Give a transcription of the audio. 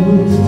Lord.